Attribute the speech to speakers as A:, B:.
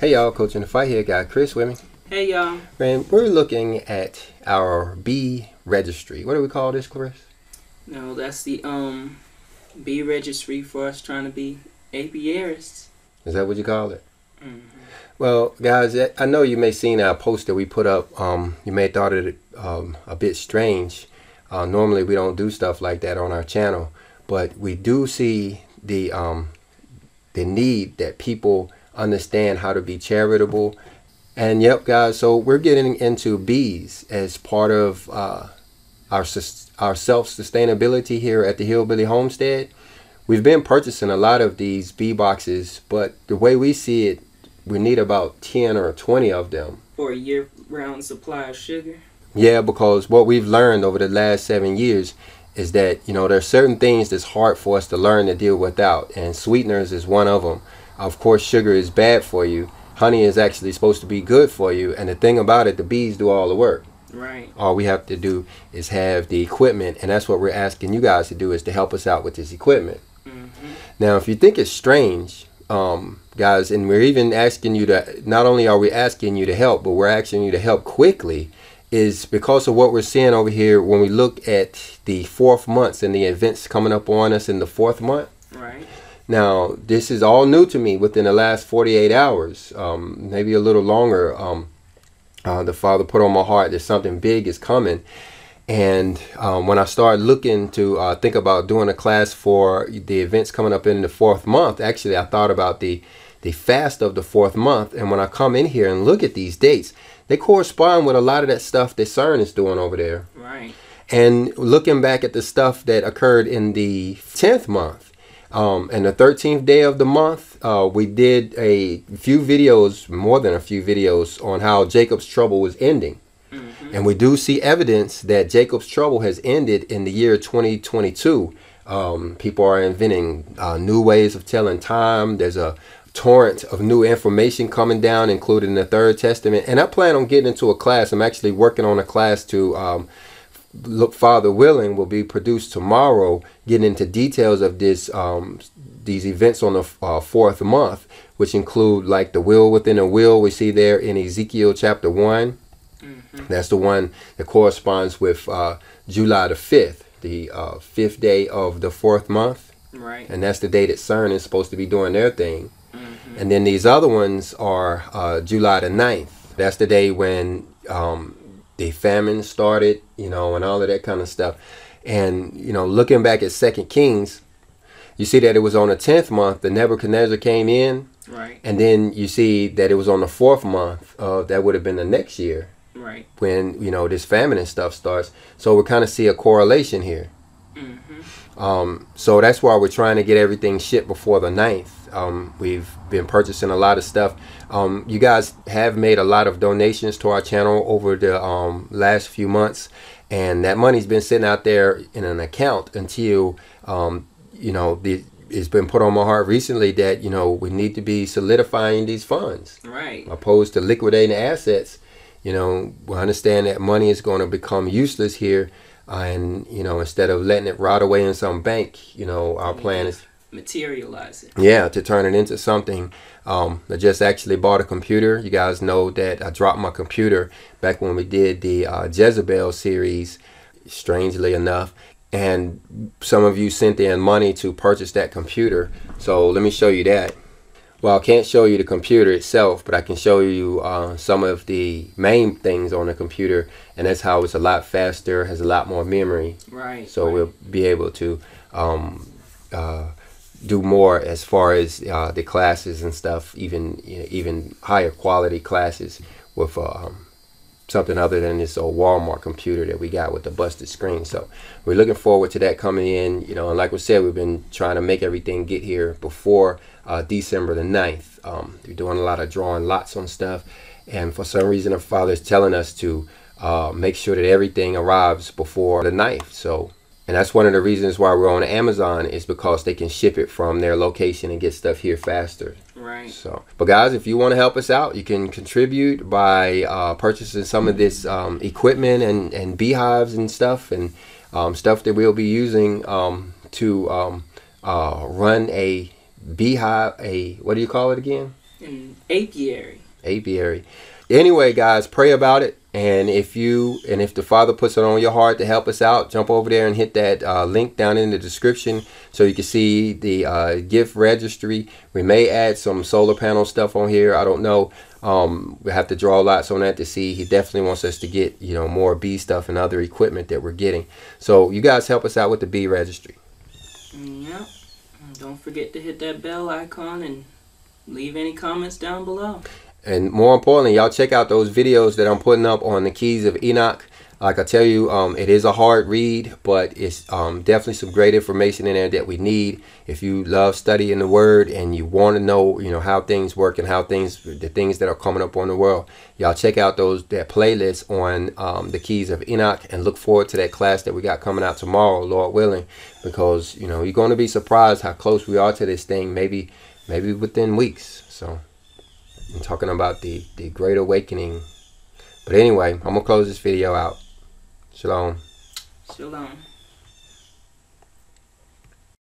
A: Hey y'all, Coach in the Fight here, got Chris with me.
B: Hey y'all.
A: Man, we're looking at our bee registry. What do we call this, Chris?
B: No, that's the um bee registry for us trying to be apiarists.
A: Is that what you call it?
B: hmm
A: Well, guys, I know you may seen our post that we put up. Um, you may have thought it um, a bit strange. Uh, normally, we don't do stuff like that on our channel, but we do see the um, the need that people understand how to be charitable. And yep, guys, so we're getting into bees as part of uh, our our self sustainability here at the Hillbilly Homestead. We've been purchasing a lot of these bee boxes, but the way we see it, we need about 10 or 20 of them.
B: For a year round supply of sugar.
A: Yeah, because what we've learned over the last seven years is that, you know, there's certain things that's hard for us to learn to deal without, and sweeteners is one of them. Of course, sugar is bad for you. Honey is actually supposed to be good for you, and the thing about it, the bees do all the work.
B: Right.
A: All we have to do is have the equipment, and that's what we're asking you guys to do is to help us out with this equipment.
B: hmm
A: Now, if you think it's strange, um, guys, and we're even asking you to, not only are we asking you to help, but we're asking you to help quickly, is because of what we're seeing over here when we look at the fourth months and the events coming up on us in the fourth month.
B: Right.
A: Now, this is all new to me within the last 48 hours, um, maybe a little longer. Um, uh, the Father put on my heart that something big is coming. And um, when I started looking to uh, think about doing a class for the events coming up in the fourth month, actually, I thought about the the fast of the fourth month. And when I come in here and look at these dates, they correspond with a lot of that stuff that CERN is doing over there.
B: Right.
A: And looking back at the stuff that occurred in the 10th month um, and the 13th day of the month, uh, we did a few videos, more than a few videos, on how Jacob's trouble was ending.
B: hmm
A: And we do see evidence that Jacob's trouble has ended in the year 2022. Um, people are inventing uh, new ways of telling time. There's a torrent of new information coming down, including the Third Testament. And I plan on getting into a class. I'm actually working on a class to um, look, Father willing, will be produced tomorrow, getting into details of this um, these events on the uh, fourth month, which include like the will within a will we see there in Ezekiel chapter one.
B: hmm
A: That's the one that corresponds with uh, July the 5th, the uh, fifth day of the fourth month.
B: Right.
A: And that's the day that CERN is supposed to be doing their thing.
B: hmm
A: And then these other ones are uh, July the 9th. That's the day when um, the famine started, you know, and all of that kind of stuff. And, you know, looking back at Second Kings, you see that it was on the 10th month that Nebuchadnezzar came in.
B: Right.
A: And then you see that it was on the fourth month. Uh, that would have been the next year
B: Right.
A: when you know this famine and stuff starts. So we kind of see a correlation here.
B: hmm
A: Um, so that's why we're trying to get everything shipped before the 9th. Um, we've been purchasing a lot of stuff. Um, you guys have made a lot of donations to our channel over the um, last few months, and that money's been sitting out there in an account until um, you know the. It's been put on my heart recently that you know we need to be solidifying these funds
B: Right.
A: opposed to liquidating assets. You know, we understand that money is going to become useless here, uh, and you know, instead of letting it rot away in some bank, you know, our plan is
B: Materialize it.
A: yeah to turn it into something. Um, I just actually bought a computer. You guys know that I dropped my computer back when we did the uh, Jezebel series. Strangely enough, and some of you sent in money to purchase that computer. So let me show you that. Well, I can't show you the computer itself, but I can show you uh, some of the main things on the computer, and that's how it's a lot faster, has a lot more memory,
B: Right.
A: so
B: right.
A: we'll be able to um, uh, do more as far as uh, the classes and stuff, even you know, even higher quality classes with um, something other than this old Walmart computer that we got with the busted screen. So we're looking forward to that coming in. You know, and like we said, we've been trying to make everything get here before uh, December the 9th. Um, we're doing a lot of drawing lots on stuff, and for some reason, our father's telling us to uh, make sure that everything arrives before the 9th. So. And that's one of the reasons why we're on Amazon is because they can ship it from their location and get stuff here faster.
B: Right.
A: So, but guys, if you want to help us out, you can contribute by uh, purchasing some of this um, equipment and, and beehives and stuff and um, stuff that we'll be using um, to um, uh, run a beehive. A what do you call it again?
B: And apiary.
A: Apiary. Anyway, guys, pray about it. And if you and if the Father puts it on your heart to help us out, jump over there and hit that uh, link down in the description so you can see the uh, gift registry. We may add some solar panel stuff on here. I don't know. Um, we have to draw lots on that to see. He definitely wants us to get you know more bee stuff and other equipment that we're getting. So you guys help us out with the bee registry.
B: Yep. Don't forget to hit that bell icon and leave any comments down below.
A: And more importantly, y'all check out those videos that I'm putting up on the keys of Enoch. Like I tell you, um, it is a hard read, but it's um, definitely some great information in there that we need. If you love studying the Word and you want to know, you know, how things work and how things, the things that are coming up on the world, y'all check out those that playlist on um, the Keys of Enoch and look forward to that class that we got coming out tomorrow, Lord willing, because you know you're going to be surprised how close we are to this thing. Maybe, maybe within weeks. So. I'm talking about the, the Great Awakening. But anyway, I'm going to close this video out. Shalom.
B: Shalom.